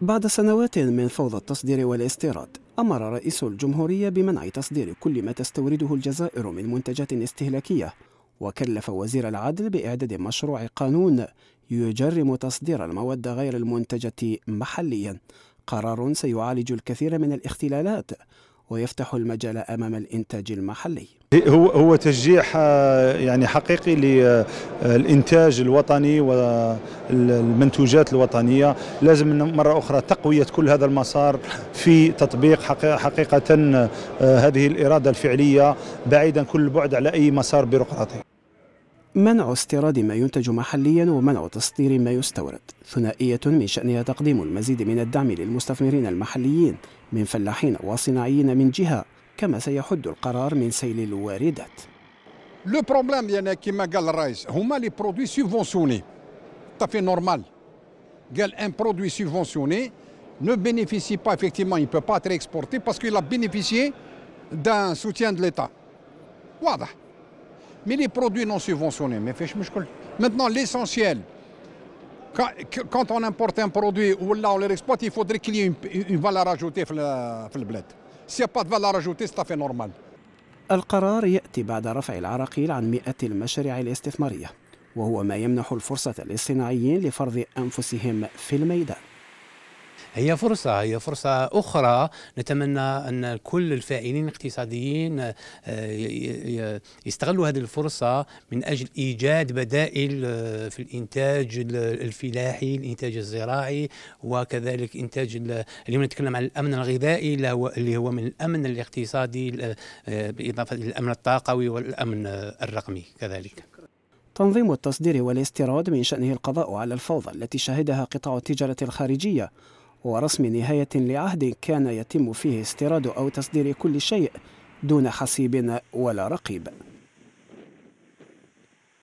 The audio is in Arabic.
بعد سنوات من فوضى التصدير والاستيراد أمر رئيس الجمهورية بمنع تصدير كل ما تستورده الجزائر من منتجات استهلاكية وكلف وزير العدل بإعداد مشروع قانون يجرم تصدير المواد غير المنتجة محليا. قرار سيعالج الكثير من الاختلالات ويفتح المجال أمام الإنتاج المحلي. هو هو تشجيع يعني حقيقي للانتاج الوطني والمنتوجات الوطنية، لازم مرة أخرى تقوية كل هذا المسار في تطبيق حقيقة هذه الإرادة الفعلية بعيدا كل البعد على أي مسار بيروقراطي. منع استيراد ما ينتج محليا ومنع تصدير ما يستورد. ثنائية من شأنها تقديم المزيد من الدعم للمستثمرين المحليين من فلاحين وصناعيين من جهة كما سيحد القرار من سيل الواردات. le problème يعني كما قال الرئيس هما les produits subventionnés تافي نورمال قال ان برودوي سوبفونسيوني ne bénéficie pas effectivement, il ne peut pas être exporté parce qu'il a bénéficié d'un soutien mais les produits non subventionnés فيش مشكل maintenant l'essentiel quand on importe un produit ou là on le exploite il faudrait qu'il y ait une, valeur ajoutée في في البلاد s'il n'y a pas de valeur ajoutée c'est tout à fait normal القرار يأتي بعد رفع العراقيل عن مئة المشاريع الاستثمارية وهو ما يمنح الفرصة للصناعيين لفرض أنفسهم في الميدان هي فرصة هي فرصة أخرى نتمنى أن كل الفاعلين الاقتصاديين آه، يستغلوا هذه الفرصة من أجل إيجاد بدائل آه، في الإنتاج الفلاحي الإنتاج الزراعي وكذلك إنتاج اليوم نتكلم عن الأمن الغذائي اللي هو من الأمن الاقتصادي آه، بإضافة للأمن الطاقوي والأمن الرقمي كذلك. تنظيم التصدير والاستيراد من شأنه القضاء على الفوضى التي شهدها قطاع التجارة الخارجية ورسم نهاية لعهد كان يتم فيه استيراد أو تصدير كل شيء دون حسيب ولا رقيب.